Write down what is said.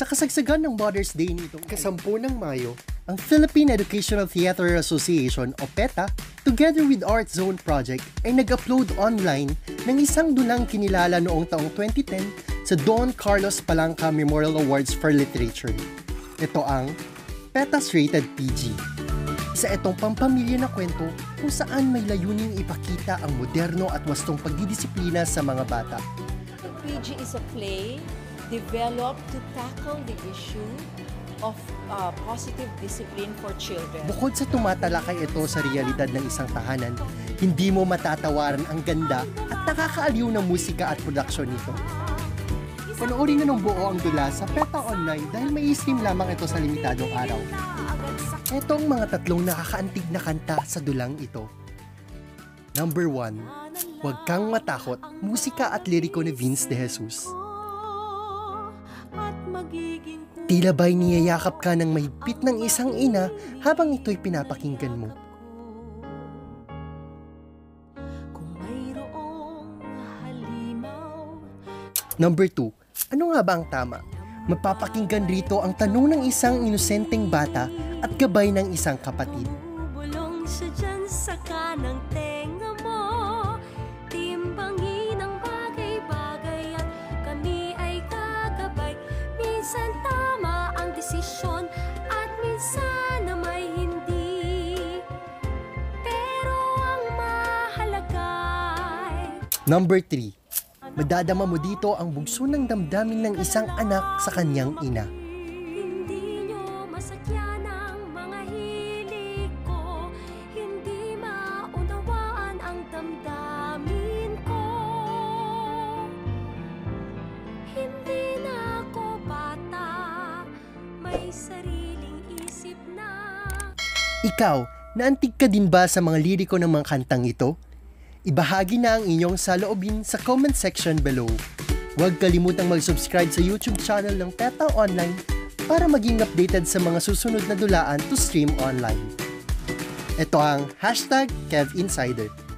Sa kasagsagan ng Mother's Day nitong kasampu ng Mayo, ang Philippine Educational Theater Association o PETA, together with Art Zone Project, ay nag-upload online ng isang dunang kinilala noong taong 2010 sa Don Carlos Palanca Memorial Awards for Literature. Ito ang PETA's Rated PG. Isa itong pampamilya na kwento kung saan may layuning ipakita ang moderno at wastong pagdidisiplina sa mga bata. PG is a play developed to tackle the issue of uh, positive discipline for children. Bukod sa tumatalakay ito sa realidad ng isang tahanan, hindi mo matatawaran ang ganda at nakakaaliw ng musika at produksyon nito. Panoorin na ng buo ang dula sa PETA Online dahil may stream lamang ito sa limitadong araw. Ito ang mga tatlong nakakaantig na kanta sa dulang ito. Number 1, Huwag Kang Matakot, musika at liriko ni Vince De Jesus. Tila ba'y niyayakap ka ng mahigpit ng isang ina habang ito'y pinapakinggan mo. Number 2, ano nga ba ang tama? Mapapakinggan rito ang tanong ng isang inosenteng bata at gabay ng isang kapatid. Bubulong siya dyan sa kanang tenga Number 3, madadama mo dito ang bugso ng damdamin ng isang anak sa kanyang ina. Ikaw, naantig ka din ba sa mga liriko ng mga kantang ito? Ibahagi na ang inyong saloobin sa comment section below. Huwag kalimutang mag-subscribe sa YouTube channel ng PETA Online para maging updated sa mga susunod na dulaan to stream online. Ito ang Hashtag KevInsider.